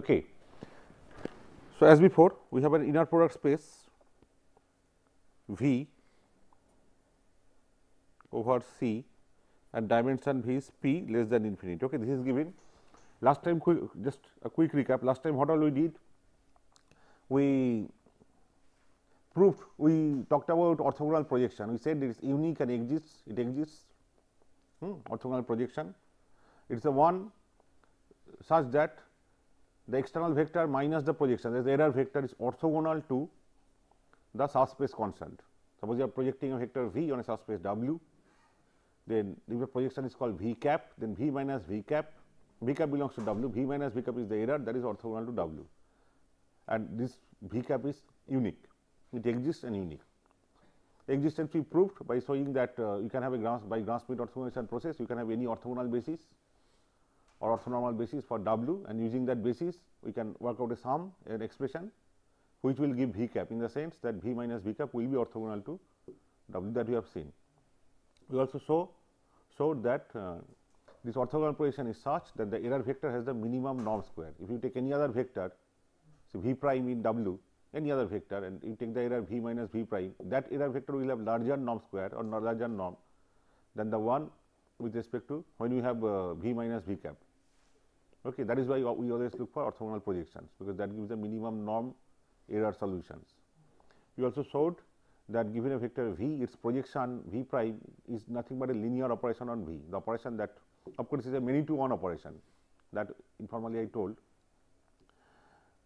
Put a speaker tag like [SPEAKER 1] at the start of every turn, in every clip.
[SPEAKER 1] Okay. So, as before we have an inner product space V over C and dimension V is P less than infinity. Okay. This is given last time just a quick recap last time what all we did we proved we talked about orthogonal projection we said it is unique and exists it exists hmm, orthogonal projection it is a one such that the external vector minus the projection that is the error vector is orthogonal to the subspace constant. Suppose you are projecting a vector v on a subspace w, then the projection is called v cap, then v minus v cap, v cap belongs to w, v minus v cap is the error that is orthogonal to w and this v cap is unique, it exists and unique. Existence we proved by showing that uh, you can have a Gram by Gram-Schmidt orthogonalization process, you can have any orthogonal basis or orthonormal basis for w and using that basis we can work out a sum an expression which will give v cap in the sense that v minus v cap will be orthogonal to w that we have seen. We also show showed that uh, this orthogonal projection is such that the error vector has the minimum norm square. If you take any other vector, so v prime in w, any other vector and you take the error v minus v prime, that error vector will have larger norm square or larger norm than the one with respect to when we have uh, v minus v cap. Okay, that is why we always look for orthogonal projections, because that gives the minimum norm error solutions. We also showed that given a vector v, its projection v prime is nothing but a linear operation on v. The operation that of course, is a many to one operation that informally I told.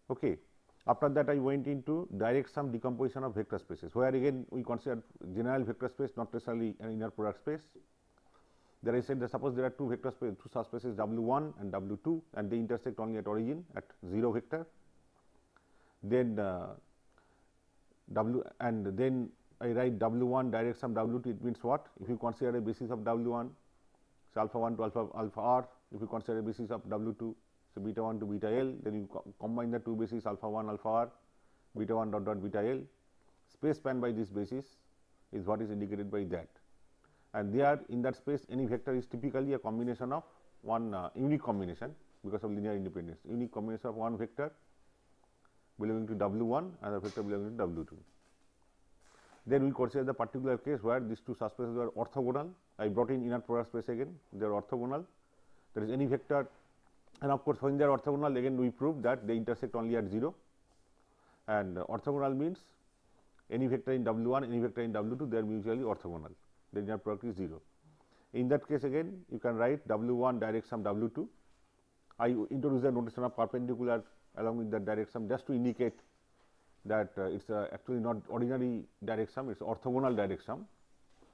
[SPEAKER 1] Okay. After that, I went into direct sum decomposition of vector spaces, where again we consider general vector space not necessarily an inner product space there I said that suppose there are two vector space two subspaces W 1 and W 2 and they intersect only at origin at 0 vector. Then uh, W and then I write W 1 direct sum W 2 it means what? If you consider a basis of W 1 so alpha 1 to alpha alpha r if you consider a basis of W 2 so beta 1 to beta l then you co combine the two bases alpha 1 alpha r beta 1 dot dot beta l. Space span by this basis is what is indicated by that and there in that space any vector is typically a combination of one uh, unique combination because of linear independence unique combination of one vector belonging to W 1 and the vector belonging to W 2. Then we consider the particular case where these two subspaces are orthogonal. I brought in inner product space again, they are orthogonal. There is any vector and of course, when they are orthogonal again we prove that they intersect only at 0 and uh, orthogonal means any vector in W 1, any vector in W 2 they are mutually orthogonal the inner product is 0. In that case again you can write W 1 direct sum W 2. I introduce the notation of perpendicular along with that direct sum just to indicate that uh, it is uh, actually not ordinary direct sum, it is orthogonal direct sum.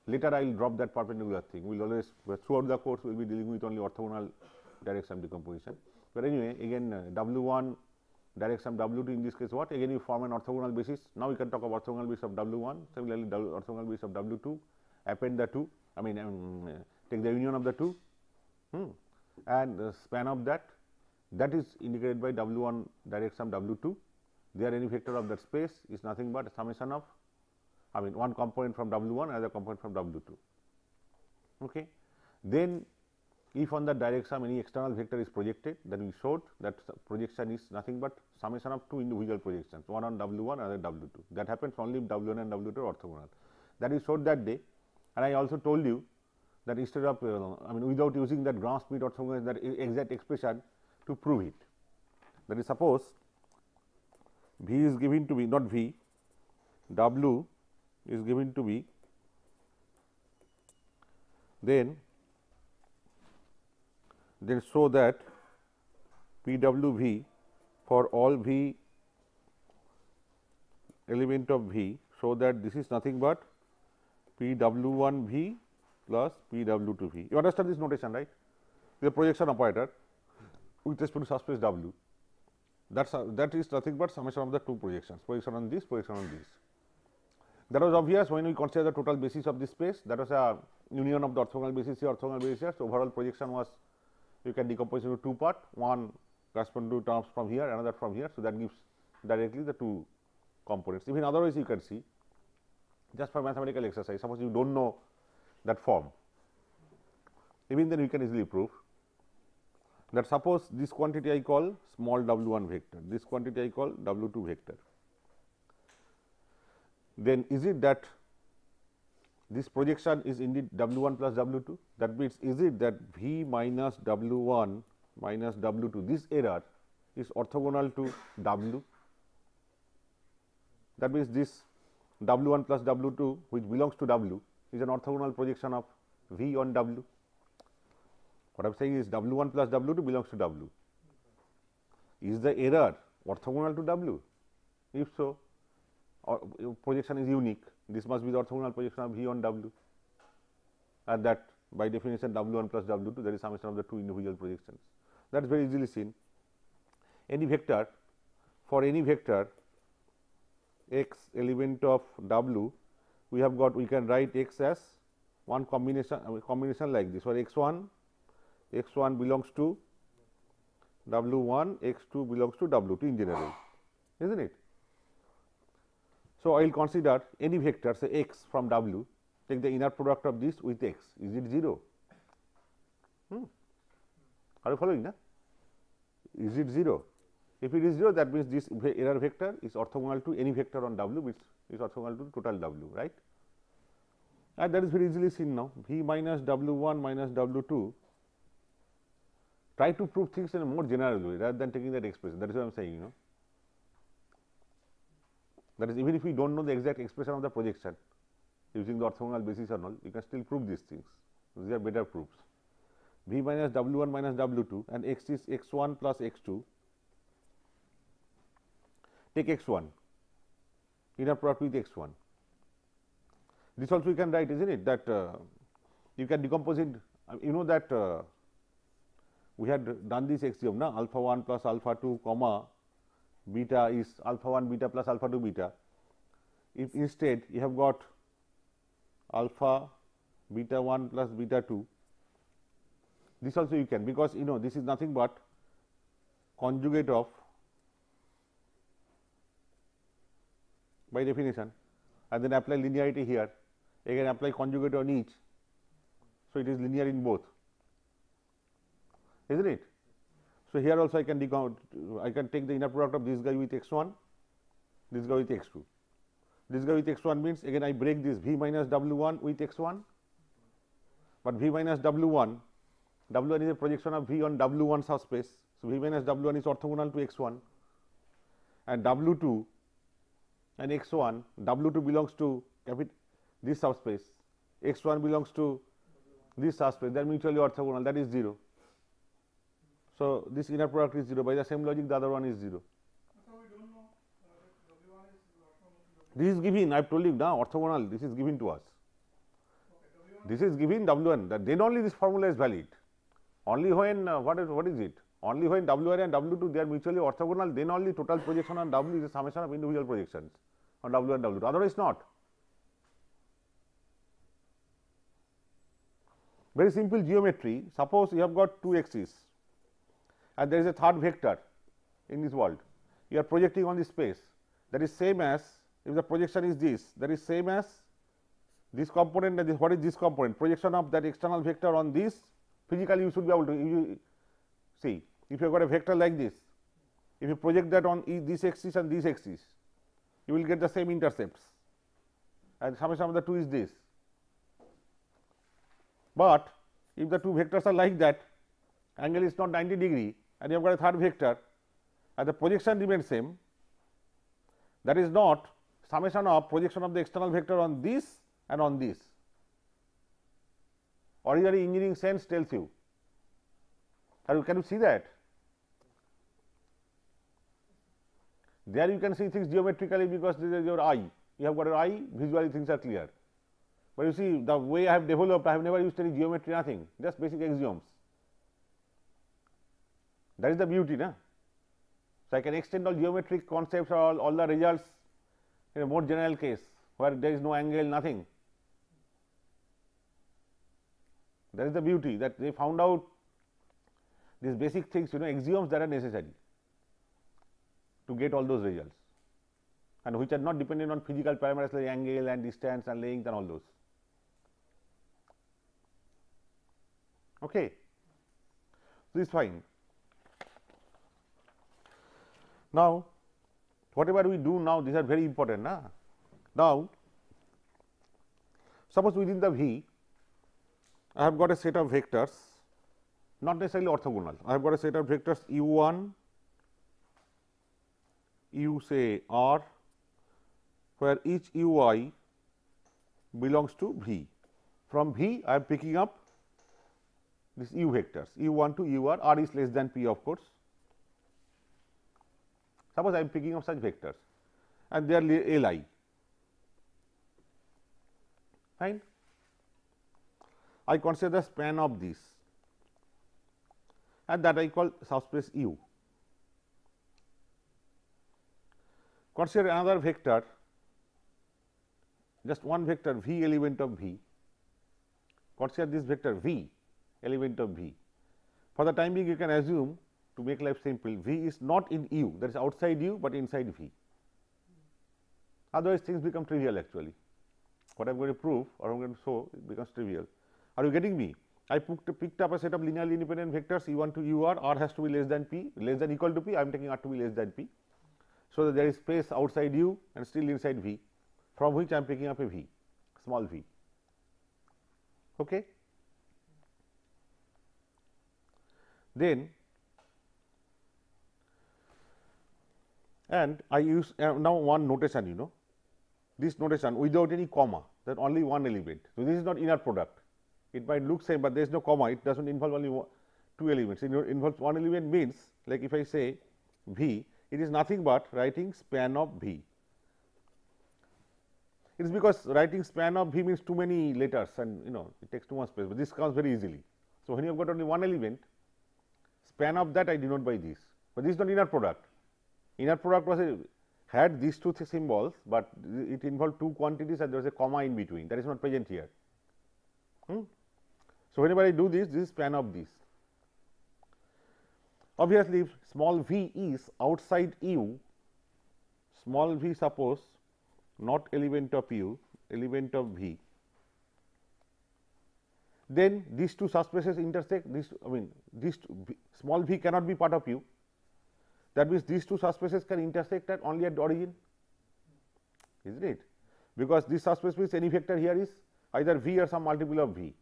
[SPEAKER 1] Later I will drop that perpendicular thing, we will always throughout the course we will be dealing with only orthogonal direct sum decomposition. But anyway again uh, W 1 direct sum W 2 in this case what again you form an orthogonal basis. Now, we can talk about orthogonal basis of W 1 similarly orthogonal basis of W 2 append the two I mean um, take the union of the two hmm, and the span of that that is indicated by W 1 direct sum W 2 there any vector of that space is nothing but summation of I mean one component from W 1 another component from W 2. Okay. Then if on the direct sum any external vector is projected then we showed that projection is nothing but summation of two individual projections one on W 1 another W 2 that happens only if W 1 and W 2 are orthogonal. That is showed that day and I also told you that instead of uh, I mean without using that Gram-Schmidt or something that exact expression to prove it. That is suppose V is given to be not V, W is given to be then then show that P W V for all V element of V so that this is nothing but P W 1 V plus P W 2 V. You understand this notation, right? The projection operator with respect to subspace W. That's that is nothing but summation of the two projections, projection on this, projection on this. That was obvious when we consider the total basis of this space. That was a union of the orthogonal basis here, orthogonal basis overall projection was you can decompose into two part, one correspond to terms from here, another from here. So, that gives directly the two components. Even otherwise, you can see just for mathematical exercise. Suppose you do not know that form, even then we can easily prove. that suppose this quantity I call small w 1 vector, this quantity I call w 2 vector. Then is it that this projection is indeed w 1 plus w 2? That means, is it that v minus w 1 minus w 2 this error is orthogonal to w? That means, this w 1 plus w 2 which belongs to w is an orthogonal projection of v on w. What I am saying is W 1 plus W 2 belongs to W. Is the error orthogonal to W? If so, or, uh, projection is unique. This must be the orthogonal projection of V on W and that by definition W 1 plus W 2 that is summation of the two individual projections. That is very easily seen. Any vector for any vector x element of W we have got we can write x as one combination combination like this for x 1 x 1 belongs to W 1, x 2 belongs to W 2 in general, is not it? So, I will consider any vector say x from W, take the inner product of this with x, is it 0? Hmm. Are you following? Na? Is it 0? If it is 0, that means this error vector is orthogonal to any vector on W, which is orthogonal to total W, right? And that is very easily seen now. V minus W 1 minus W 2 try to prove things in a more general way rather than taking that expression that is what I am saying you know. That is even if we do not know the exact expression of the projection using the orthogonal basis or not you can still prove these things these are better proofs. V minus W 1 minus W 2 and x is x 1 plus x 2 take x 1 inner product with x 1 this also you can write is not it? That uh, you can decompose it. You know that uh, we had done this axiom na? Alpha 1 plus alpha 2 comma beta is alpha 1 beta plus alpha 2 beta. If instead you have got alpha beta 1 plus beta 2, this also you can because you know this is nothing but conjugate of by definition and then apply linearity here again apply conjugate on each. So, it is linear in both is not it? So, here also I can decount I can take the inner product of this guy with x 1, this guy with x 2. This guy with x 1 means again I break this v minus w 1 with x 1, but v minus w 1 w 1 is a projection of v on w 1 subspace. So, v minus w 1 is orthogonal to x 1 and w 2 and x 1 w 2 belongs to this subspace x 1 belongs to this subspace they are mutually orthogonal that is 0. So, this inner product is 0 by the same logic the other one is 0. This is given I have told you now orthogonal this is given to us. This is given W 1 that then only this formula is valid. Only when uh, what is what is it? Only when W 1 and W 2 they are mutually orthogonal then only total projection on W is a summation of individual projections on W and W 2 otherwise not. Very simple geometry. Suppose you have got two axes and there is a third vector in this world. You are projecting on this space. That is same as if the projection is this that is same as this component and this what is this component? Projection of that external vector on this physically you should be able to you see if you have got a vector like this if you project that on e this axis and this axis you will get the same intercepts and summation of the two is this. But if the two vectors are like that angle is not 90 degree and you have got a third vector and the projection remains same that is not summation of projection of the external vector on this and on this. Ordinary engineering sense tells you. Can you see that? There you can see things geometrically because this is your eye. You have got your eye, visually things are clear. But you see the way I have developed, I have never used any geometry, nothing, just basic axioms. That is the beauty. Na? So, I can extend all geometric concepts or all, all the results in a more general case where there is no angle nothing. That is the beauty that they found out these basic things you know axioms that are necessary to get all those results and which are not dependent on physical parameters like angle and distance and length and all those. Okay. This is fine. Now, whatever we do now, these are very important. Na? Now, suppose within the V, I have got a set of vectors, not necessarily orthogonal. I have got a set of vectors u 1, u say r, where each u i belongs to V. From V, I am picking up this u vectors, u 1 to u r, r is less than p of course. Suppose I am picking up such vectors and they are L i, fine. I consider the span of this and that I call subspace U. Consider another vector, just one vector V element of V. Consider this vector V element of V. For the time being, you can assume to make life simple, V is not in U, that is outside U, but inside V. Otherwise, things become trivial actually. What I am going to prove or I am going to show it becomes trivial. Are you getting me? I picked up a set of linearly independent vectors E 1 to U r, r has to be less than p, less than equal to p, I am taking r to be less than p. So, that there is space outside U and still inside V, from which I am picking up a V, small v. Okay. Then and I use uh, now one notation you know this notation without any comma that only one element. So, this is not inner product it might look same, but there is no comma it does not involve only one, two elements it involves one element means like if I say V it is nothing but writing span of V. It is because writing span of V means too many letters and you know it takes too much space, but this comes very easily. So, when you have got only one element span of that I denote by this, but this is not inner product. Inner product was a, had these two symbols, but it involved two quantities and there was a comma in between that is not present here. Hmm? So, whenever I do this, this is span of this. Obviously, if small v is outside u, small v suppose not element of u, element of v, then these two subspaces intersect this I mean this v, small v cannot be part of u. That means these two subspaces can intersect at only at the origin is not it? Because this subspace means any vector here is either v or some multiple of v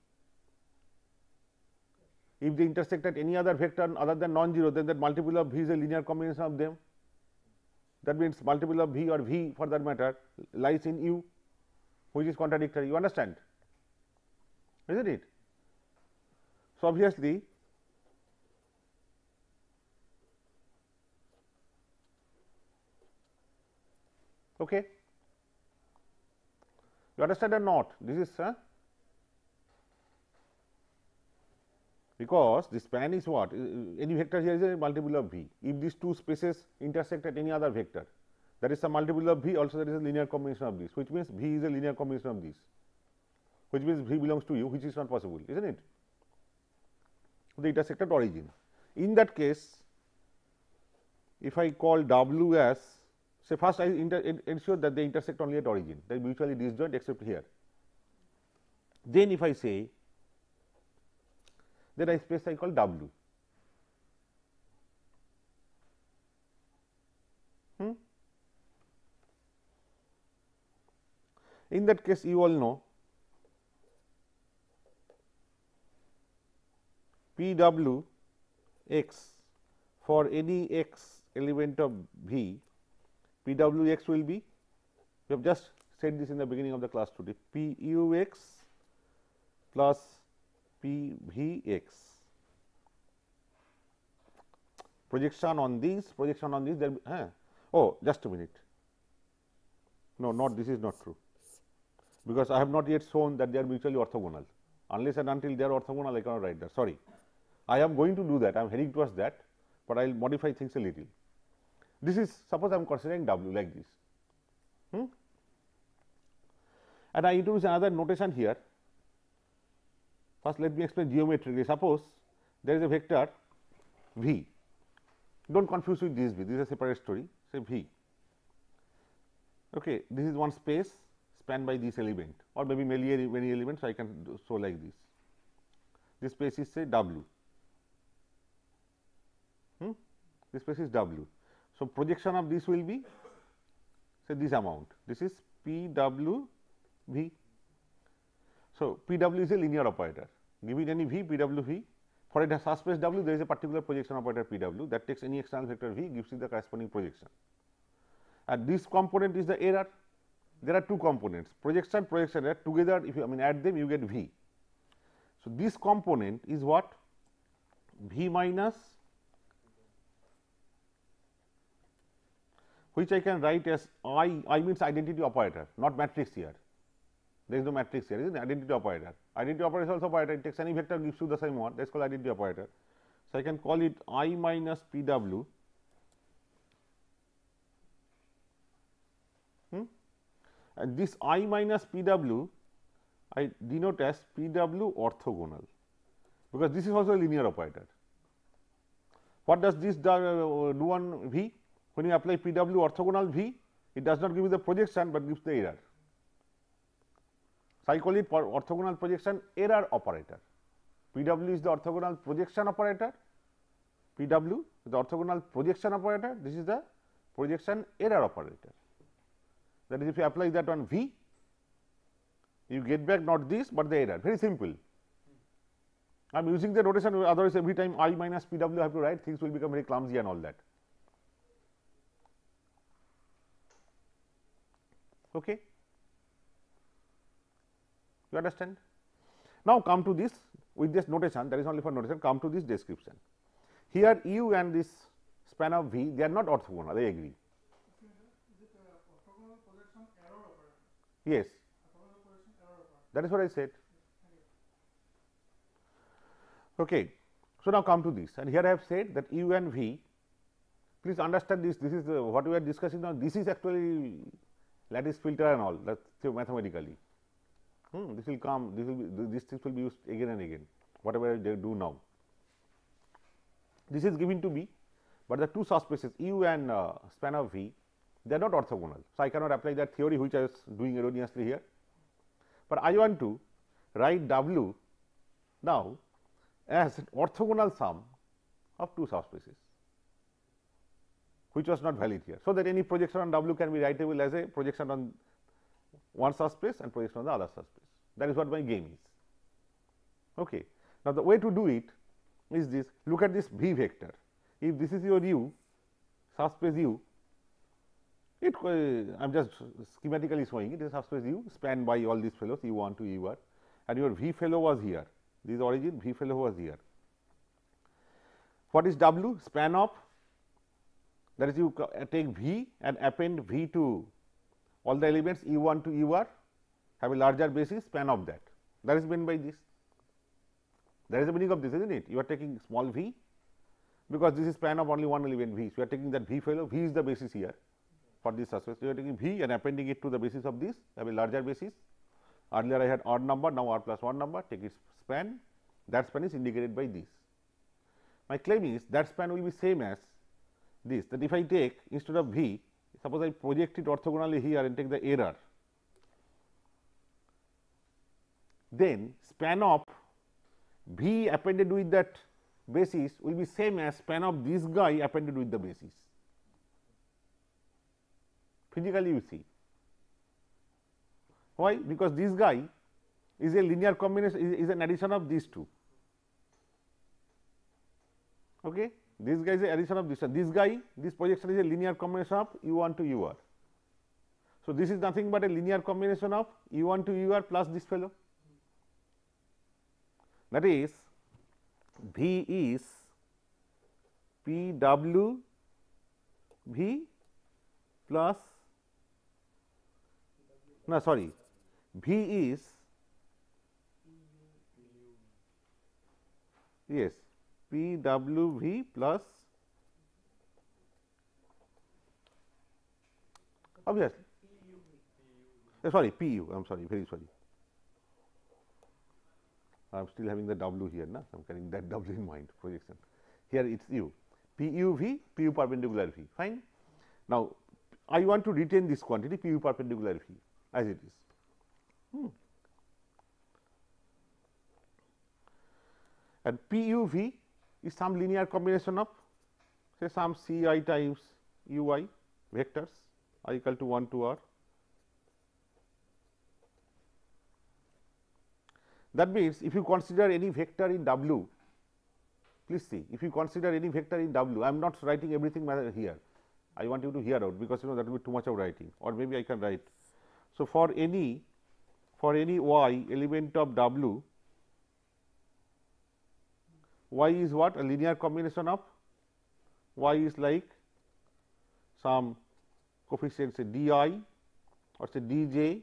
[SPEAKER 1] if they intersect at any other vector other than non-zero, then that multiple of v is a linear combination of them. That means, multiple of v or v for that matter lies in u, which is contradictory. You understand? Is not it? So, obviously, okay. You understand or not? This is uh, because the span is what uh, uh, any vector here is a multiple of v. If these two spaces intersect at any other vector that is a multiple of v also there is a linear combination of this which means v is a linear combination of this which means v belongs to u which is not possible is not it the intersected origin. In that case if I call w as say first I ensure that they intersect only at origin they mutually disjoint except here. Then if I say then I space I call W. Hmm? In that case, you all know P W x for any x element of V, P W x will be, we have just said this in the beginning of the class today, P U x plus P V x. Projection on this, projection on this, there. Huh? Oh, just a minute. No, not this is not true, because I have not yet shown that they are mutually orthogonal. Unless and until they are orthogonal, I cannot write that. Sorry, I am going to do that. I am heading towards that, but I will modify things a little. This is suppose I am considering W like this. Hmm? And I introduce another notation here First, let me explain geometrically. Suppose there is a vector v, do not confuse with this v, this is a separate story, say v. Okay, this is one space spanned by this element or maybe many, many elements, I can show like this. This space is say W, hmm? this space is W. So, projection of this will be say this amount this is P W V. So, P W is a linear operator. Given any V P W V. For a subspace W there is a particular projection operator P W. That takes any external vector V gives you the corresponding projection. And this component is the error. There are two components. Projection projection error. Together if you I mean add them you get V. So, this component is what? V minus which I can write as I, I means identity operator not matrix here there is no matrix here is identity operator identity operator is also operator it takes any vector gives you the same one that is called identity operator. So, I can call it I minus P w hmm? and this I minus P w I denote as P w orthogonal because this is also a linear operator. What does this do, uh, on V? When you apply P w orthogonal V, it does not give you the projection, but gives the error. It orthogonal projection error operator. P w is the orthogonal projection operator, P w is the orthogonal projection operator, this is the projection error operator. That is if you apply that on V, you get back not this, but the error very simple. I am using the notation otherwise every time i minus p w I have to write things will become very clumsy and all that. Okay. You understand? Now, come to this with this notation that is only for notation come to this description. Here u and this span of v they are not orthogonal I agree. Yes, that is what I said. Okay. So, now come to this and here I have said that u and v please understand this this is uh, what we are discussing now this is actually lattice filter and all that mathematically hmm, this will come this will be this things will be used again and again whatever they do now. This is given to be, but the two subspaces u and uh, span of v they are not orthogonal. So, I cannot apply that theory which I was doing erroneously here, but I want to write w now as an orthogonal sum of two subspaces which was not valid here. So, that any projection on W can be writable as a projection on one subspace and projection on the other subspace that is what my game is. Okay. Now, the way to do it is this look at this V vector if this is your u subspace u it uh, I am just schematically showing it is subspace u spanned by all these fellows u 1 to u r and your V fellow was here this origin V fellow was here. What is W? Span of that is you take V and append V to all the elements E 1 to U r have a larger basis span of that that is meant by this. That is the meaning of this is not it you are taking small v because this is span of only one element v. So, you are taking that v fellow v is the basis here for this subspace. So, you are taking v and appending it to the basis of this have a larger basis earlier I had odd number now r plus 1 number take its span that span is indicated by this. My claim is that span will be same as this that if I take instead of v suppose I project it orthogonally here and take the error then span of v appended with that basis will be same as span of this guy appended with the basis. Physically you see why? Because this guy is a linear combination is, is an addition of these two. Okay. This guy is a addition of this one. This guy, this projection is a linear combination of u 1 to u r. So, this is nothing but a linear combination of u 1 to u r plus this fellow. That is V is P w V plus no sorry V is yes P W V plus. Obviously. Uh, sorry P U I am sorry very sorry. I am still having the W here na? I am carrying that W in mind projection. Here it is U. P U V P U perpendicular V. Fine. Now, I want to retain this quantity P U perpendicular V as it is. Hmm. And PUV is some linear combination of say some C i times u i vectors i equal to 1 to r. That means, if you consider any vector in W, please see if you consider any vector in W, I am not writing everything here, I want you to hear out because you know that will be too much of writing or maybe I can write. So, for any for any y element of W, y is what a linear combination of y is like some coefficient say d i or say d j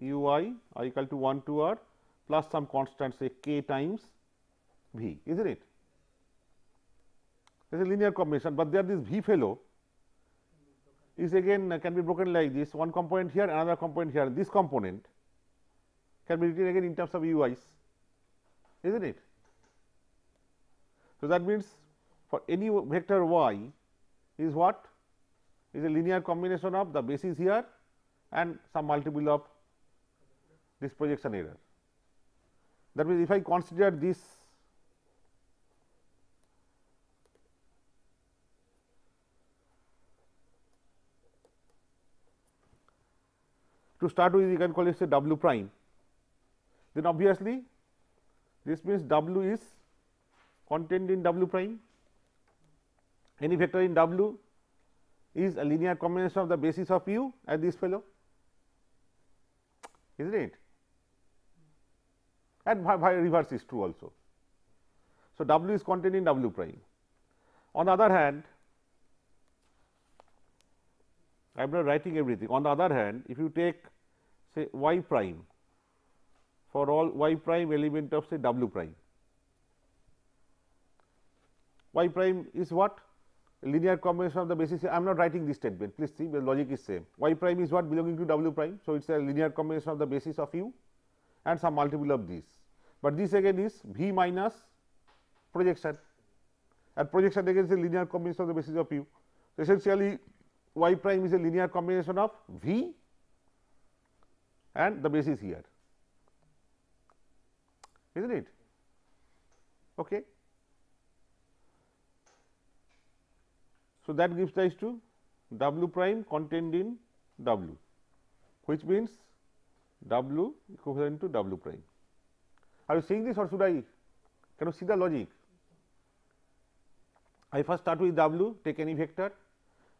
[SPEAKER 1] u i i equal to 1 to r plus some constant say k times v, is not it? It is a linear combination, but there this v fellow is again uh, can be broken like this one component here another component here this component can be written again in terms of ui's is not it. So, that means for any vector y is what is a linear combination of the basis here and some multiple of this projection error. That means, if I consider this to start with you can call it say w prime, then obviously this means w is contained in w prime. Any vector in w is a linear combination of the basis of u and this fellow, is not it? and by reverse is true also. So, W is contained in W prime. On the other hand, I am not writing everything. On the other hand, if you take say y prime for all y prime element of say W prime, y prime is what? Linear combination of the basis. I am not writing this statement. Please see the logic is same. Y prime is what belonging to W prime. So, it is a linear combination of the basis of u and some multiple of these but this again is V minus projection and projection again is a linear combination of the basis of u. So, essentially y prime is a linear combination of V and the basis here, is not it? Okay. So, that gives rise to W prime contained in W, which means W equivalent to W prime. Are you seeing this or should I? Can you see the logic? I first start with W, take any vector,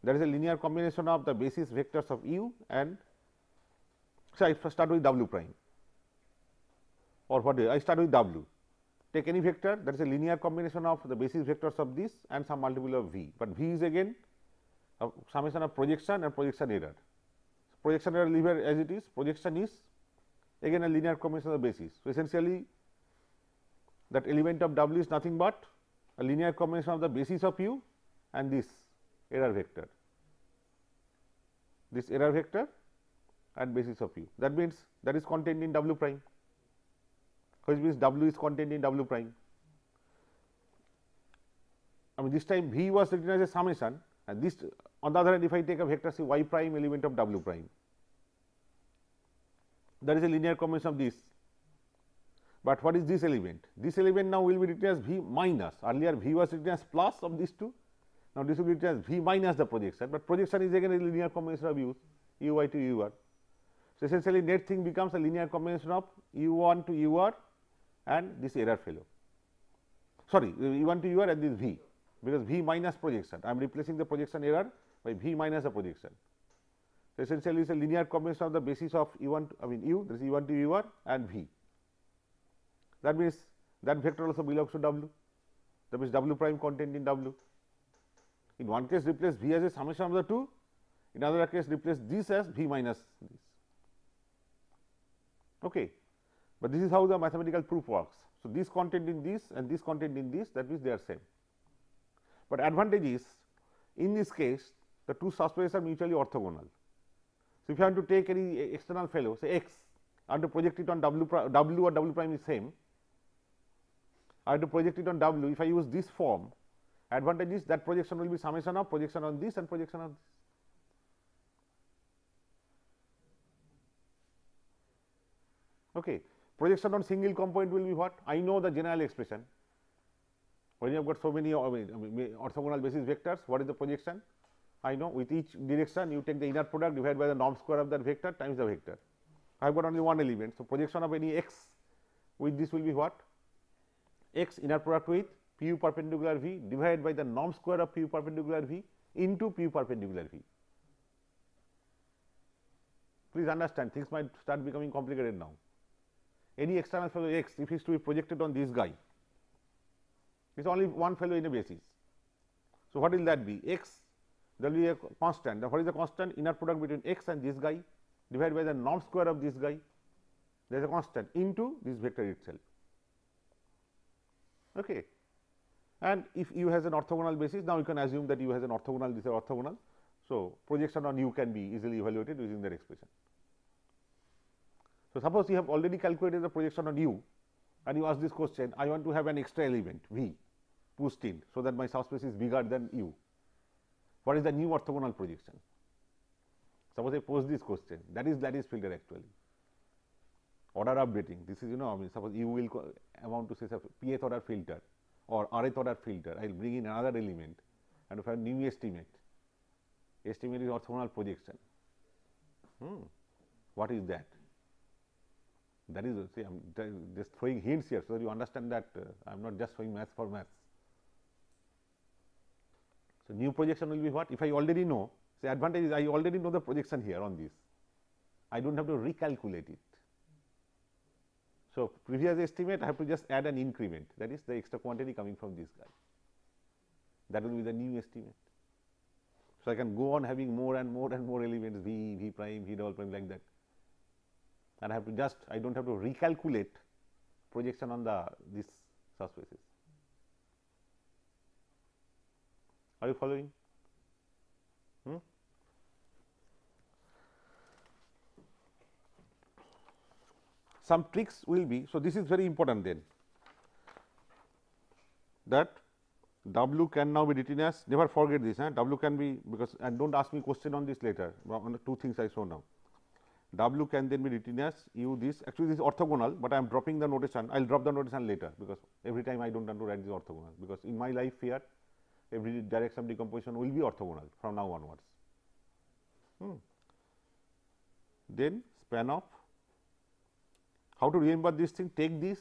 [SPEAKER 1] there is a linear combination of the basis vectors of u and so I first start with W prime or what do I start with W. Take any vector that is a linear combination of the basis vectors of this and some multiple of V, but V is again a summation of projection and projection error. Projection error leave as it is, projection is again a linear combination of basis. So, essentially that element of W is nothing but a linear combination of the basis of u and this error vector, this error vector and basis of u. That means, that is contained in W prime, which means W is contained in W prime. I mean this time V was written as a summation and this on the other hand if I take a vector say y prime element of W prime, that is a linear combination of this but what is this element? This element now will be written as V minus, earlier V was written as plus of these two. Now, this will be written as V minus the projection, but projection is again a linear combination of u's, u y to u r. So, essentially net thing becomes a linear combination of u 1 to u r and this error fellow. Sorry, u 1 to u r and this V, because V minus projection. I am replacing the projection error by V minus the projection. So, essentially it is a linear combination of the basis of u 1 to, I mean u, this is u 1 to u r and V. That means, that vector also belongs to W, that means W prime contained in W. In one case replace V as a summation of the two, in another case replace this as V minus this. Okay. But this is how the mathematical proof works. So, this contained in this and this contained in this that means they are same. But advantage is in this case the two subspaces are mutually orthogonal. So, if you want to take any external fellow say x and to project it on w, w or w prime is same I have to project it on W. If I use this form, advantage is that projection will be summation of projection on this and projection on this. Okay. Projection on single component will be what? I know the general expression. When you have got so many orthogonal basis vectors, what is the projection? I know with each direction you take the inner product divided by the norm square of that vector times the vector. I have got only one element. So, projection of any x with this will be what? x inner product with pu perpendicular v divided by the norm square of pu perpendicular v into pu perpendicular v. Please understand things might start becoming complicated now. Any external fellow x if is to be projected on this guy, is only one fellow in a basis. So, what will that be? x there will be a constant. What is the constant? Inner product between x and this guy divided by the norm square of this guy. There is a constant into this vector itself. Okay. And if u has an orthogonal basis, now you can assume that u has an orthogonal, this is orthogonal. So, projection on u can be easily evaluated using that expression. So, suppose you have already calculated the projection on u and you ask this question, I want to have an extra element v pushed in, so that my subspace is bigger than u. What is the new orthogonal projection? Suppose I pose this question, that is lattice filter actually. Order updating, this is you know, I mean, suppose you will amount to say pth order filter or rth order filter, I will bring in another element and if I have new estimate, estimate is orthogonal projection. Hmm. What is that? That is, see, I am just throwing hints here, so that you understand that uh, I am not just showing math for math. So, new projection will be what? If I already know, say advantage is I already know the projection here on this. I do not have to recalculate it. So, previous estimate I have to just add an increment that is the extra quantity coming from this guy. That will be the new estimate. So, I can go on having more and more and more elements v, v prime, v double prime like that and I have to just I do not have to recalculate projection on the this subspaces. Are you following? Hmm? Some tricks will be, so this is very important then that W can now be written as never forget this, eh? W can be because and do not ask me question on this later on two things I show now. W can then be written as u this actually this is orthogonal, but I am dropping the notation I will drop the notation later because every time I do not want to write this orthogonal because in my life here every direction decomposition will be orthogonal from now onwards. Hmm. Then span of how to remember this thing take this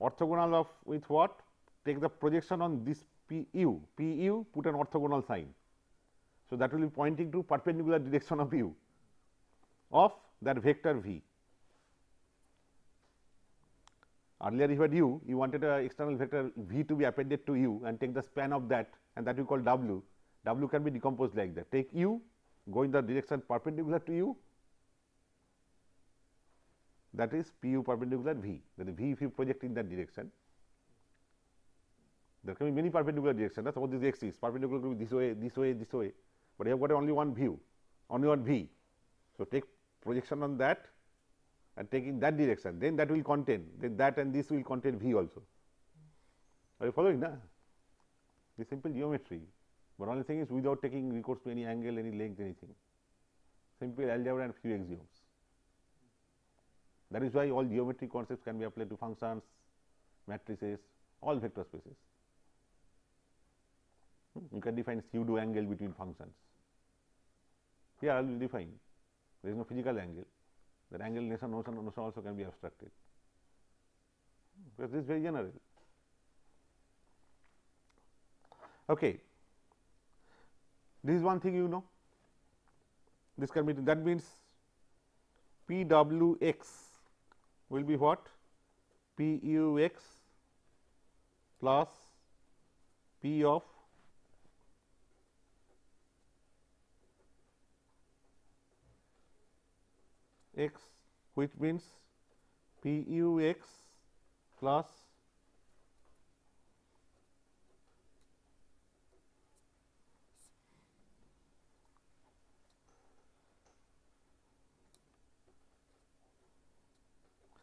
[SPEAKER 1] orthogonal of with what take the projection on this p u p u put an orthogonal sign. So, that will be pointing to perpendicular direction of u of that vector v. Earlier you had u, you wanted a external vector v to be appended to u and take the span of that and that we call w. w can be decomposed like that. Take u, go in the direction perpendicular to u that is p u perpendicular v. That is v if you project in that direction. There can be many perpendicular directions. Suppose this x is perpendicular to this way, this way, this way, but you have got only one view, only one v. So, take projection on that and taking that direction, then that will contain, then that and this will contain V also. Are you following? The simple geometry, but only thing is without taking recourse to any angle, any length, anything. Simple algebra and few axioms. That is why all geometry concepts can be applied to functions, matrices, all vector spaces. Hmm, you can define pseudo angle between functions. Here I will define there is no physical angle, that angle notion, notion, notion also can be abstracted, because this is very general. Okay. This is one thing you know, this can be that means P W x will be what? P U x plus P of x which means P u x plus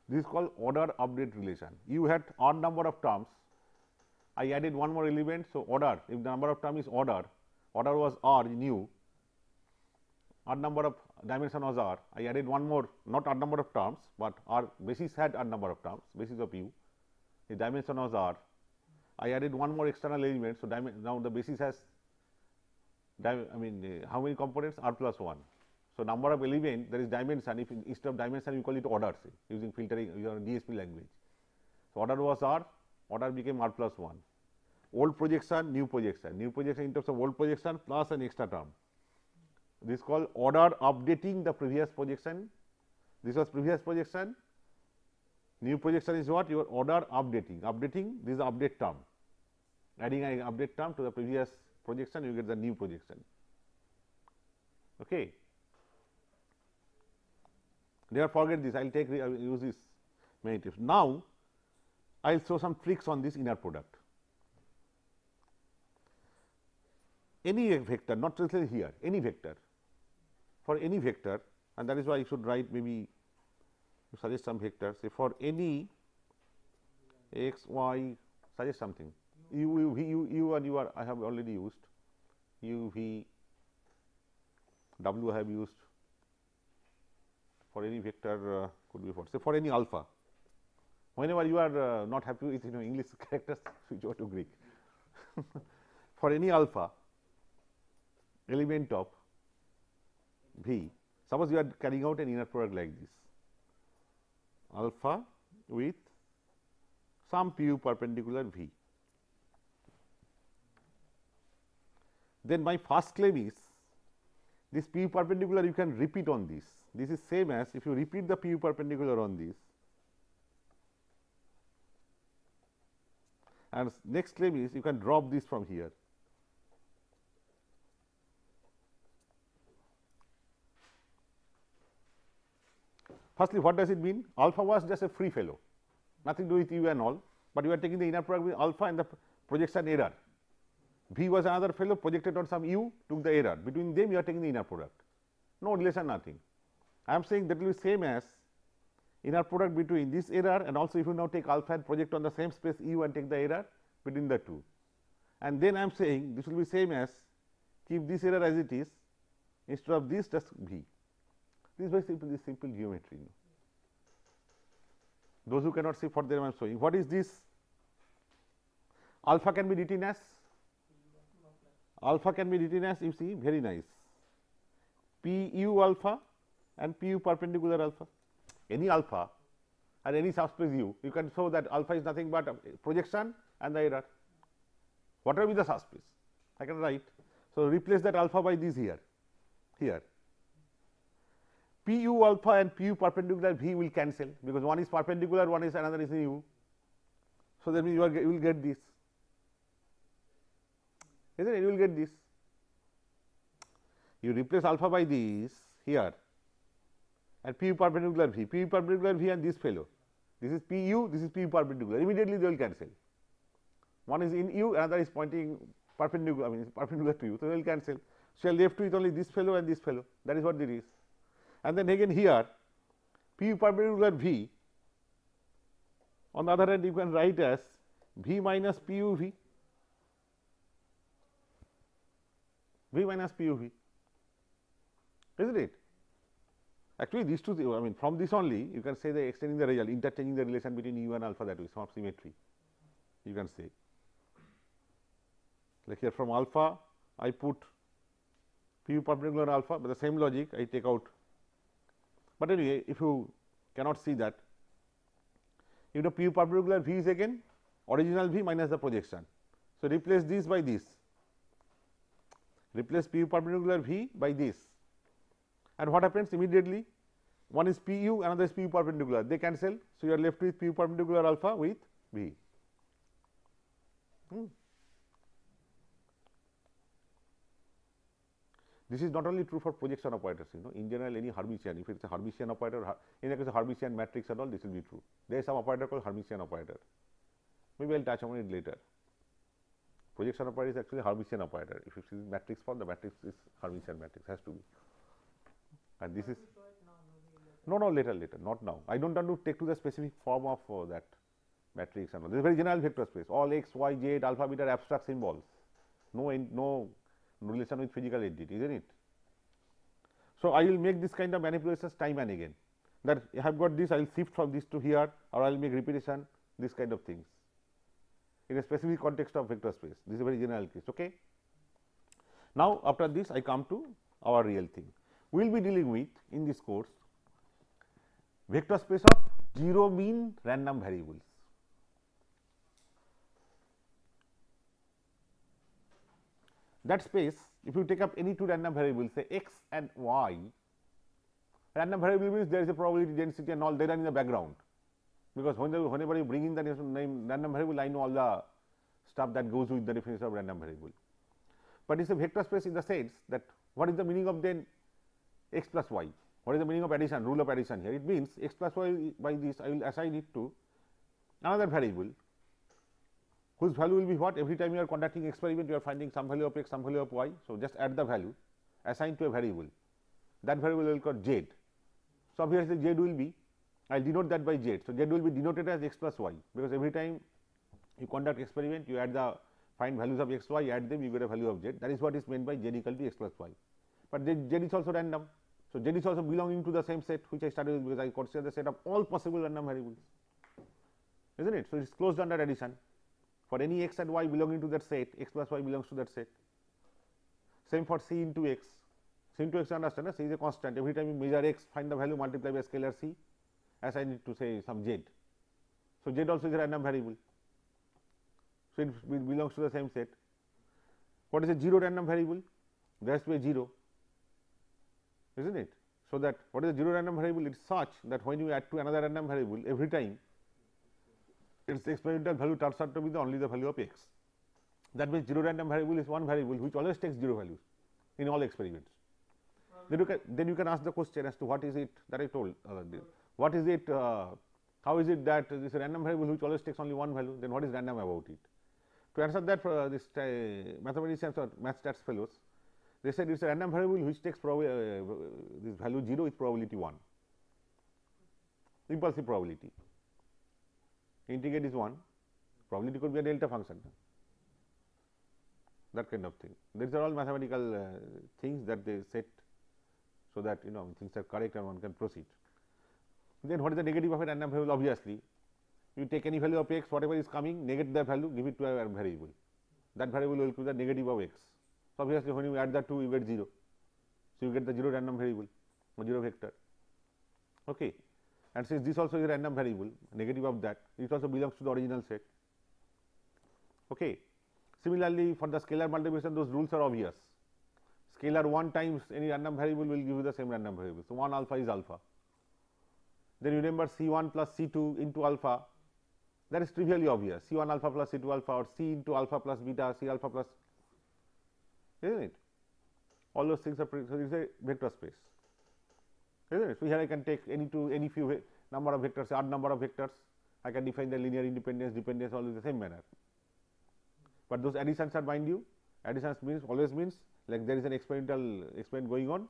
[SPEAKER 1] this is called order update relation. You had odd number of terms, I added one more element. So, order if the number of term is order, order was r new, odd number of dimension was r, I added one more not odd number of terms, but r basis had odd number of terms basis of u, the dimension was r I added one more external element. So, now the basis has I mean uh, how many components r plus 1. So, number of element there is dimension if instead of dimension you call it order say using filtering your DSP language. So, order was r order became r plus 1 old projection new projection new projection in terms of old projection plus an extra term. This is called order updating the previous projection this was previous projection new projection is what your order updating updating this is update term adding an update term to the previous projection you get the new projection. Okay. Never forget this I will take I will use this many times. Now, I will show some tricks on this inner product. Any vector not necessarily here any vector for any vector and that is why you should write maybe suggest some vector say for any x y suggest something. U u v u u and u are I have already used. U v w I have used. For any vector uh, could be for say for any alpha. Whenever you are uh, not happy with you know English characters switch over to Greek. For any alpha element of v suppose you are carrying out an inner product like this alpha with some pu perpendicular v then my first claim is this pu perpendicular you can repeat on this. This is same as if you repeat the pu perpendicular on this and next claim is you can drop this from here. Firstly, what does it mean? Alpha was just a free fellow, nothing to do with u and all, but you are taking the inner product with alpha and the projection error. V was another fellow projected on some u took the error between them you are taking the inner product no relation nothing. I am saying that will be same as inner product between this error and also if you now take alpha and project on the same space u and take the error between the two and then I am saying this will be same as keep this error as it is instead of this just v. This is very simple this simple geometry. Those who cannot see for them I am showing. What is this? Alpha can be written as? Alpha can be written as you see very nice. P u alpha and p u perpendicular alpha. Any alpha and any subspace u you can show that alpha is nothing but projection and the error. Whatever be the subspace? I can write. So, replace that alpha by this here. Here p u alpha and p u perpendicular v will cancel because one is perpendicular one is another is in u. So, that means you, are, you will get this isn't it? You will get this. You replace alpha by this here and Pu perpendicular v, p perpendicular v and this fellow. This is p u, this is Pu perpendicular. Immediately they will cancel. One is in u, another is pointing perpendicular, I mean perpendicular to u, so they will cancel. So, I left with only this fellow and this fellow. That is what there is. And then again here, p perpendicular v. On the other hand, you can write as v minus p u v V minus PUV, isn't it? Actually, these two, I mean, from this only, you can say the extending the result, interchanging the relation between u and alpha that is some symmetry, you can say. Like here from alpha, I put PU perpendicular alpha, but the same logic I take out. But anyway, if you cannot see that, you know PU perpendicular V is again original V minus the projection. So, replace this by this replace pu perpendicular v by this and what happens immediately one is pu another is pu perpendicular they cancel. So, you are left with pu perpendicular alpha with v. Hmm. This is not only true for projection operators, you know, in general any Hermitian, if it is a Hermitian operator, in the case of Hermitian matrix and all, this will be true. There is some operator called Hermitian operator. Maybe I will touch on it later projection operator is actually Hermitian operator. If you see matrix form, the matrix is Hermitian matrix has to be. And this is no, no, later, later, not now. I don't want to take to the specific form of uh, that matrix and all. This is very general vector space. All x, y, z, alpha, beta abstract symbols. No, in, no relation with physical entity, isn't it? So, I will make this kind of manipulations time and again. That I have got this, I will shift from this to here, or I will make repetition, this kind of things. in a specific context of vector space. This is a very general case. Okay. Now, after this I come to our real thing. We will be dealing with in this course vector space of 0 mean random variables. That space if you take up any two random variables say x and y, random variable means there is a probability density and all they in the background because whenever, whenever you bring in the name random variable I know all the stuff that goes with the definition of random variable. But it is a vector space in the sense that what is the meaning of then x plus y? What is the meaning of addition rule of addition here? It means x plus y by this I will assign it to another variable whose value will be what every time you are conducting experiment you are finding some value of x some value of y. So, just add the value assigned to a variable that variable will be called z. So, obviously z will be I will denote that by z. So, z will be denoted as x plus y because every time you conduct experiment you add the find values of x y add them you get a value of z that is what is meant by z equal to x plus y. But z, z is also random. So, z is also belonging to the same set which I started with because I consider the set of all possible random variables is not it. So, it is closed under addition for any x and y belonging to that set x plus y belongs to that set. Same for c into x, c into x understand c is a constant every time you measure x find the value multiply by scalar c assign it to say some z. So, z also is a random variable. So, it belongs to the same set. What is a 0 random variable? There has to be a 0 is not it. So, that what is a 0 random variable? It is such that when you add to another random variable every time its experimental value turns out to be the only the value of x. That means 0 random variable is one variable which always takes 0 values in all experiments. Then you can then you can ask the question as to what is it that I told uh, what is it uh, how is it that this random variable which always takes only one value then what is random about it. To answer that for uh, this mathematicians or math stats fellows they said it is a random variable which takes uh, this value 0 is probability 1 impulsive probability integrate is 1 probability could be a delta function that kind of thing. These are all mathematical uh, things that they set so that you know things are correct and one can proceed. Then what is the negative of a random variable? Obviously, you take any value of x, whatever is coming, negate that value, give it to a variable. That variable will be the negative of x. So, obviously, when you add the 2, you get 0. So, you get the 0 random variable or 0 vector. Okay. And since this also is a random variable, negative of that, it also belongs to the original set. Okay. Similarly, for the scalar multiplication, those rules are obvious. Scalar 1 times any random variable will give you the same random variable. So, 1 alpha is alpha. Then you remember C 1 plus C 2 into alpha that is trivially obvious C 1 alpha plus C 2 alpha or C into alpha plus beta C alpha plus is not it. All those things are so it is a vector space is not it. So, here I can take any two any few number of vectors odd number of vectors I can define the linear independence dependence all in the same manner. But those additions are mind you additions means always means like there is an experimental experiment going on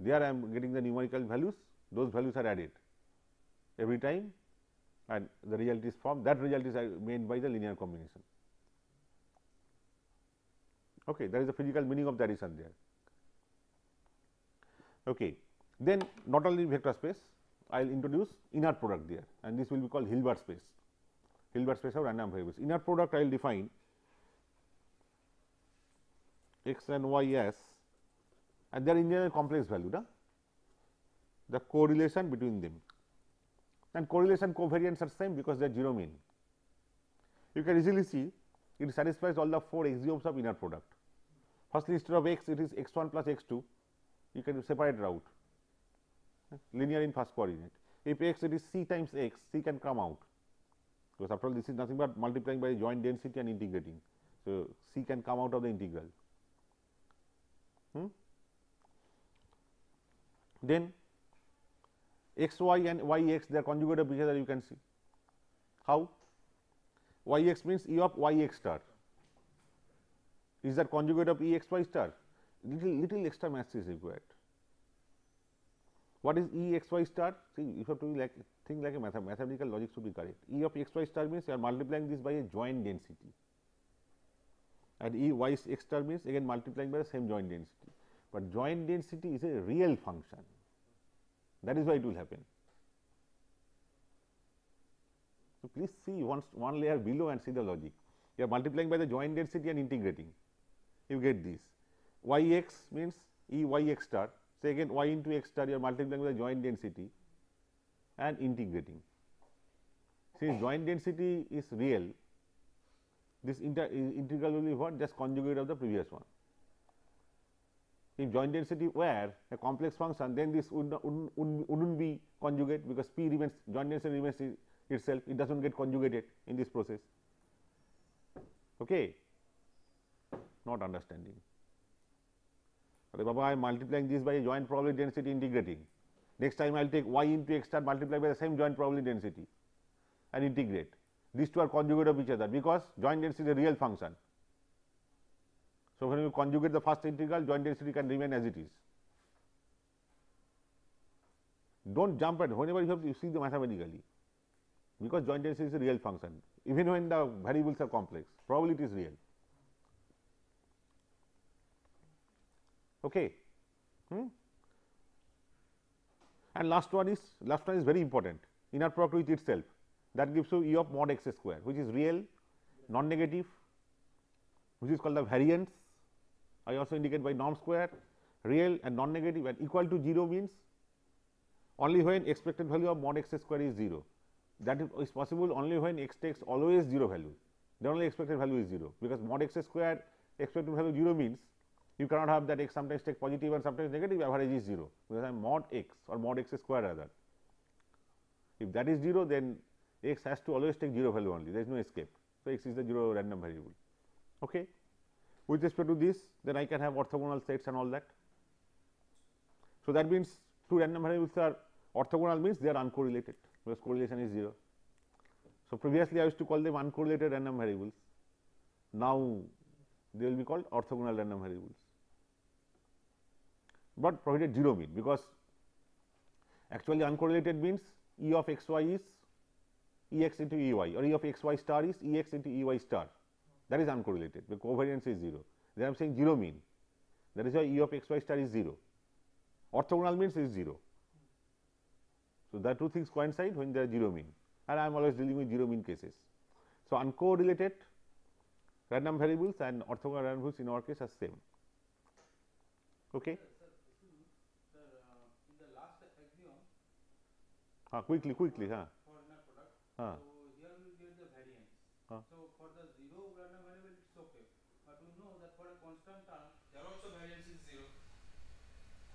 [SPEAKER 1] there I am getting the numerical values those values are added every time and the result is formed that result is uh, made by the linear combination. Okay, there is the physical meaning of the addition there. Okay. Then not only vector space, I will introduce inner product there and this will be called Hilbert space, Hilbert space of random variables. Inner product I will define x and y as and they are in a complex value, the correlation between them and correlation covariance are same because they are 0 mean. You can easily see it satisfies all the 4 axioms of inner product. Firstly, instead of x it is x 1 plus x 2 you can separate route linear in first coordinate. If x it is c times x c can come out because after all this is nothing but multiplying by joint density and integrating. So, c can come out of the integral. Hmm? Then x y and y x they are conjugate of each other you can see. How? y x means e of y x star is that conjugate of e x y star little little extra maths is required. What is e x y star? See, you have to be like think like a math mathematical logic should be correct. E of x y star means you are multiplying this by a joint density, and e y x star means again multiplying by the same joint density. But joint density is a real function. That is why it will happen. So, please see once one layer below and see the logic. You are multiplying by the joint density and integrating, you get this. y x means E y x star, say again y into x star you are multiplying by the joint density and integrating. Since joint density is real, this integral will be what just conjugate of the previous one. If joint density were a complex function, then this would not, would, would not be conjugate because p remains joint density remains itself, it does not get conjugated in this process. Okay. Not understanding. Baba, I am multiplying this by a joint probability density integrating. Next time I will take y into x star multiplied by the same joint probability density and integrate. These two are conjugate of each other because joint density is a real function. So, when you conjugate the first integral, joint density can remain as it is. Do not jump at whenever you have to see the mathematically, because joint density is a real function, even when the variables are complex, probability is real. Okay. Hmm? And last one is last one is very important. Inner product with itself. That gives you E of mod x square which is real non negative which is called the variance. I also indicate by norm square real and non negative and equal to 0 means only when expected value of mod x square is 0 that is possible only when x takes always 0 value. Then only expected value is 0 because mod x square expected value 0 means you cannot have that x sometimes take positive and sometimes negative average is 0 because I am mod x or mod x square rather. If that is 0 then x has to always take 0 value only there is no escape. So, x is the 0 random variable. Okay. With respect to this then I can have orthogonal sets and all that. So, that means two random variables are orthogonal means they are uncorrelated because correlation is 0. So, previously I used to call them uncorrelated random variables. Now, they will be called orthogonal random variables, but provided 0 mean because actually uncorrelated means E of x y is E x into E y or E of x y star is E x into E y star that is uncorrelated the covariance is 0. Then I am saying 0 mean that is why E of x y star is 0. Orthogonal means is 0. So, the two things coincide when there are 0 mean and I am always dealing with 0 mean cases. So, uncorrelated random variables and orthogonal random variables in our case are same. Okay.
[SPEAKER 2] Sir, uh, in the last axiom,
[SPEAKER 1] Ah, quickly, quickly, huh?
[SPEAKER 2] for inner product.
[SPEAKER 1] Ah.
[SPEAKER 2] So here we get the variance.
[SPEAKER 1] Ah.
[SPEAKER 2] So for the zero random variable, it's okay. But we know that for a constant term, there also variance is zero.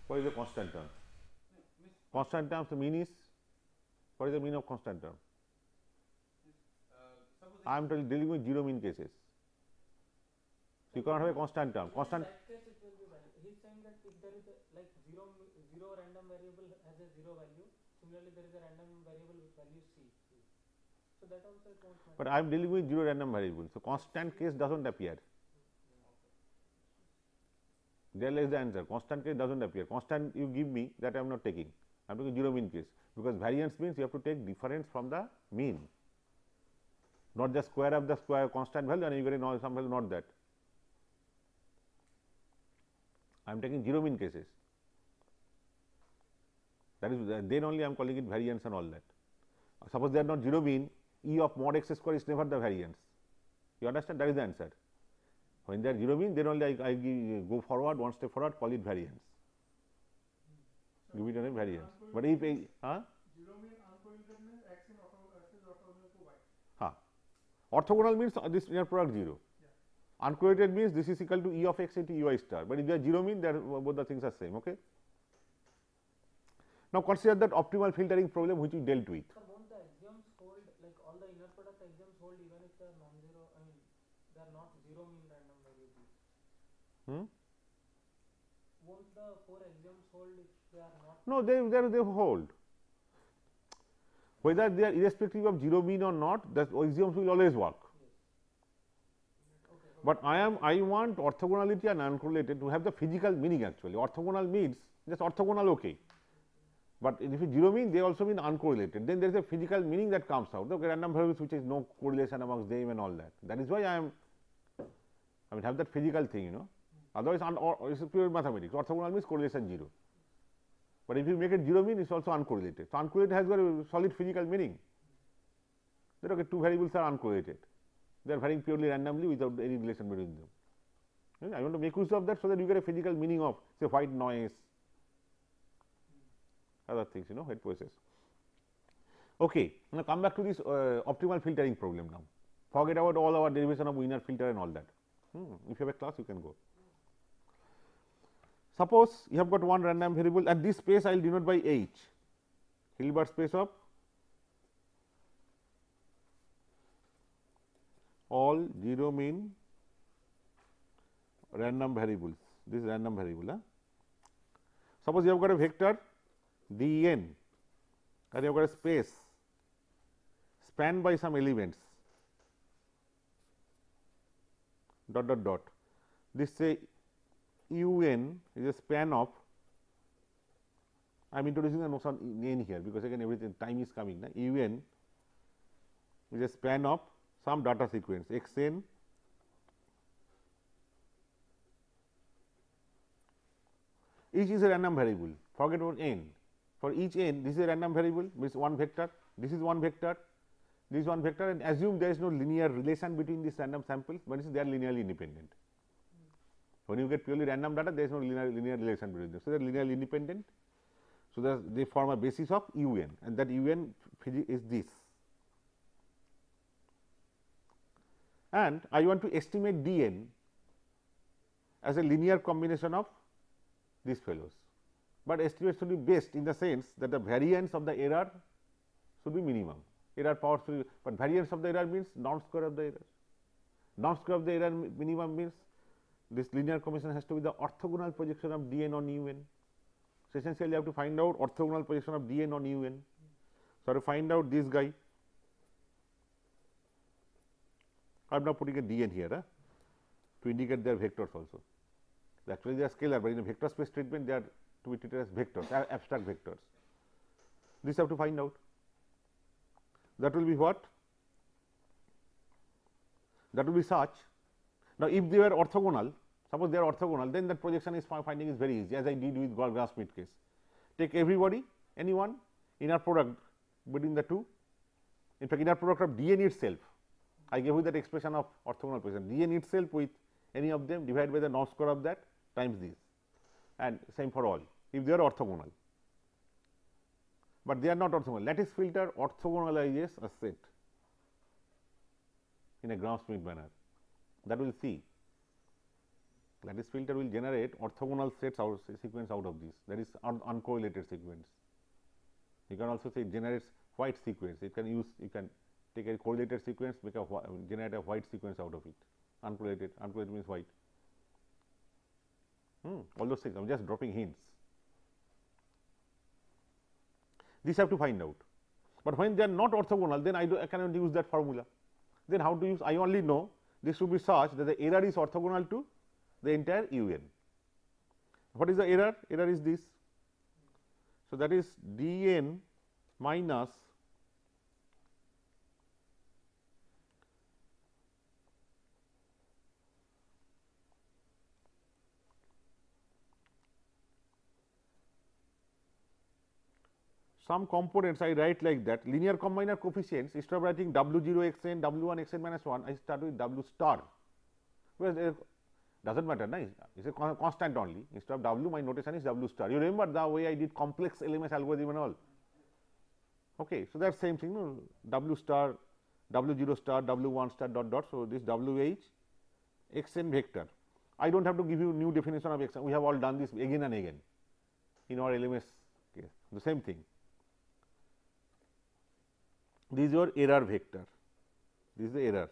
[SPEAKER 1] What is the constant term?
[SPEAKER 2] No,
[SPEAKER 1] Constant terms, the mean is, what is the mean of constant term?
[SPEAKER 2] uh, suppose
[SPEAKER 1] I am dealing with zero mean cases. So, you cannot have a constant term. Constant,
[SPEAKER 3] In that case, it will be valid. He's saying that if there is a like zero zero random variable has a zero value, similarly there is a random variable with value c. So that also it won't matter.
[SPEAKER 1] but I am dealing with zero random variable. So, constant case does not appear. There is the answer. Constant case does not appear. Constant you give me that I am not taking. I am taking zero mean case because variance means you have to take difference from the mean, not the square of the square constant value and you get a no- some value not that. I am taking zero mean cases. That is then only I am calling it variance and all that. Suppose they are not zero mean, E of mod x square is never the variance. You understand? That is the answer. When they are zero mean, then only I, I give, go forward one step forward, call it variance. Give it a variance. But if a, huh?
[SPEAKER 4] Zero mean uncorrelated means x in ortho x is orthogonal to y.
[SPEAKER 1] Huh. Orthogonal means uh, this inner product 0. Uncorrelated means this is equal to E of x into E y star, but if they are 0 mean, are, both the things are same. Okay. Now, consider that optimal filtering problem which we dealt with.
[SPEAKER 3] Won't the axioms hold like all the inner product axioms hold even if they are non-zero? I mean, they are not zero mean random variables.
[SPEAKER 1] Hmm?
[SPEAKER 3] Won't the four axioms hold if they are not?
[SPEAKER 1] No, they they they hold. Whether they are irrespective of zero mean or not, the axioms will always work. But I am I want orthogonality and uncorrelated to have the physical meaning actually. Orthogonal means just orthogonal okay. But if it zero mean they also mean uncorrelated. Then there is a physical meaning that comes out. Okay, random variables which is no correlation amongst them and all that. That is why I am I mean have that physical thing, you know. Otherwise, un, or, or it's pure mathematics. Orthogonal means correlation zero. But if you make it zero mean, it's also uncorrelated. So uncorrelated has got a solid physical meaning. that okay two variables are uncorrelated. They are varying purely randomly without any relation between them. I want to make use of that so that you get a physical meaning of say white noise, other things you know white process. Okay, now come back to this uh, optimal filtering problem now. Forget about all our derivation of Wiener filter and all that. Hmm. If you have a class, you can go. Suppose you have got one random variable and this space I will denote by H, Hilbert space of all 0 mean random variables, this is random variable. Huh? Suppose you have got a vector d n and you have got a space. Spanned by some elements. Dot dot dot. This say u n is a span of I am introducing the notion n here because again everything time is coming na? U n is a span of some data sequence. X n each is a random variable. Forget about n for each n this is a random variable means one vector this is one vector this is one vector and assume there is no linear relation between these random samples, but they are linearly independent. When you get purely random data there is no linear, linear relation between them. So, they are linearly independent. So, they form a basis of u n and that u n is this. And I want to estimate d n as a linear combination of these fellows, but estimate should be based in the sense that the variance of the error should be minimum error power should be, but variance of the error means norm square of the error. Norm square of the error minimum means this linear combination has to be the orthogonal projection of d n on u n. So, essentially you have to find out orthogonal projection of d n on u n. So, to find out this guy, I am now putting a d n here to indicate their vectors also. Actually, they are scalar, but in a vector space treatment they are to be treated as vectors, abstract vectors. This have to find out that will be what? That will be such. Now, if they are orthogonal, suppose they are orthogonal, then that projection is finding is very easy as I did with Gram-Schmidt case. Take everybody, anyone, inner product between the two. In fact, inner product of d n itself, I gave you that expression of orthogonal projection. d n itself with any of them divided by the norm square of that times this and same for all if they are orthogonal but they are not orthogonal. Lattice filter orthogonalizes a set in a Gram-Schmidt manner that we will see. Lattice filter will generate orthogonal sets out sequence out of this that is un uncorrelated sequence. You can also say it generates white sequence. It can use you can take a correlated sequence make a generate a white sequence out of it. Uncorrelated uncorrelated means white. Hmm, all those things I am just dropping hints. This I have to find out. But when they are not orthogonal, then I, do, I cannot use that formula. Then how to use? I only know this should be such that the error is orthogonal to the entire u n. What is the error? Error is this. So, that is d n minus some components I write like that. Linear combiner coefficients instead of writing w 0 x n w 1 x n minus 1 I start with w star. Well does not matter nice it is a constant only. Instead of w my notation is w star. You remember the way I did complex LMS algorithm and all? Okay so that same thing w star w 0 star w 1 star dot dot. So this w h x n vector. I do not have to give you new definition of x n. We have all done this again and again in our LMS case. The same thing this is your error vector, this is the error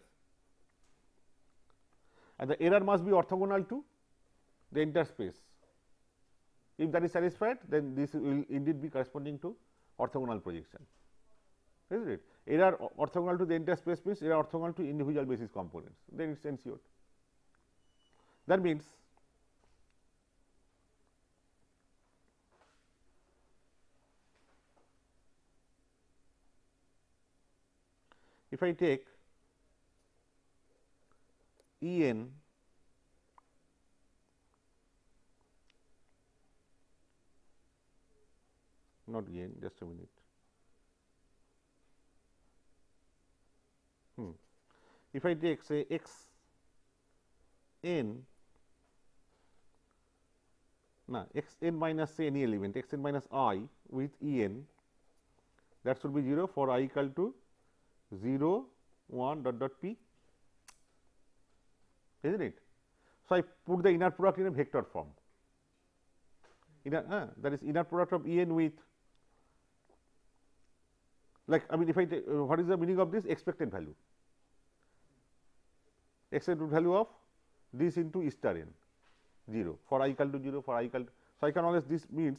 [SPEAKER 1] and the error must be orthogonal to the entire space. If that is satisfied, then this will indeed be corresponding to orthogonal projection, is it? Error orthogonal to the entire space means error orthogonal to individual basis components, then it is ensured. That means, if I take E n not E n just a minute Hmm. If I take say x n now x n minus any element x n minus i with E n that should be 0 for i equal to 0 1 dot dot p is not it. So, I put the inner product in a vector form inner uh, that is inner product of E n with like I mean if I take uh, what is the meaning of this expected value expected value of this into E star n 0 for i equal to 0 for i equal to. So, I can always this means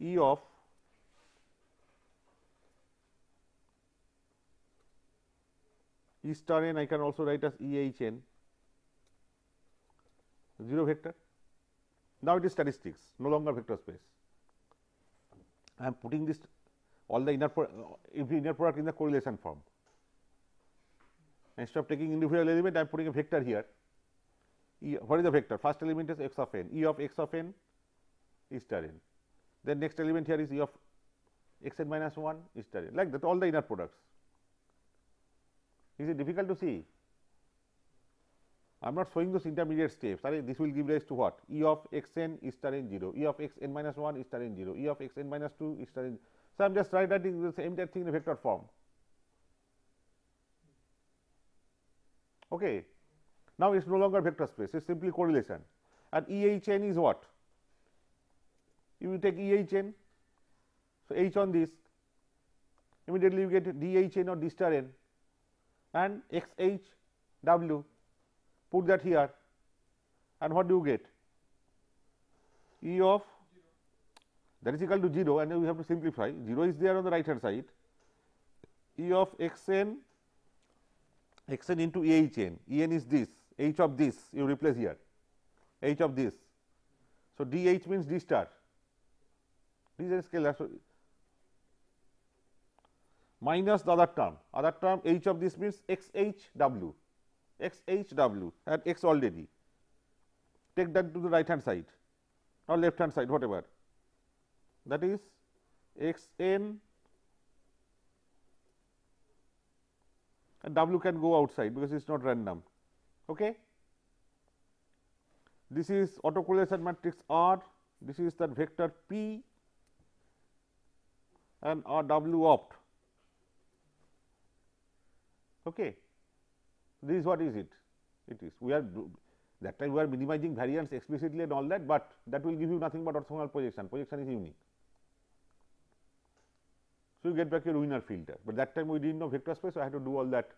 [SPEAKER 1] E of E star n I can also write as E h n 0 vector. Now, it is statistics no longer vector space. I am putting this all the inner uh, pro, every inner product in the correlation form. Instead of taking individual element, I am putting a vector here. E, what is the vector? First element is x of n, E of x of n is star n. Then next element here is E of x n minus 1 is star n, like that all the inner products. Is it difficult to see? I am not showing those intermediate steps. Sorry, this will give rise to what? E of x n is star n 0, E of x n minus 1 is star n 0, E of x n minus 2 is star n. So, I am just writing the same thing in a vector form. Okay. Now, it is no longer vector space, it is simply correlation and E h n is what? If you take E h n. So, h on this immediately you get d h n or d star n and x h w put that here and what do you get? E of that is equal to 0 and we have to simplify 0 is there on the right hand side E of x n x n into E h n, E n is this h of this you replace here h of this. So, d h means d star this is a scalar. So, minus the other term. Other term h of this means x h w. X h w and x already. Take that to the right hand side. Or left hand side whatever. That is x n and w can go outside because it is not random. Okay. This is autocorrelation matrix R, this is the vector P. And R W opt. Okay. This is what is it? It is we are that time we are minimizing variance explicitly and all that, but that will give you nothing but orthogonal projection. Projection is unique. So, you get back your Wiener filter, but that time we did not know vector space, so I had to do all that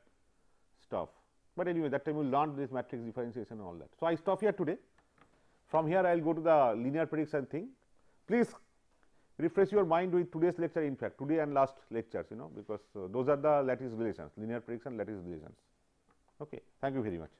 [SPEAKER 1] stuff. But anyway, that time we learned this matrix differentiation and all that. So, I stop here today. From here, I will go to the linear prediction thing. Please refresh your mind with today's lecture in fact, today and last lectures, you know, because uh, those are the lattice relations, linear prediction, lattice relations. Okay. Thank you very much.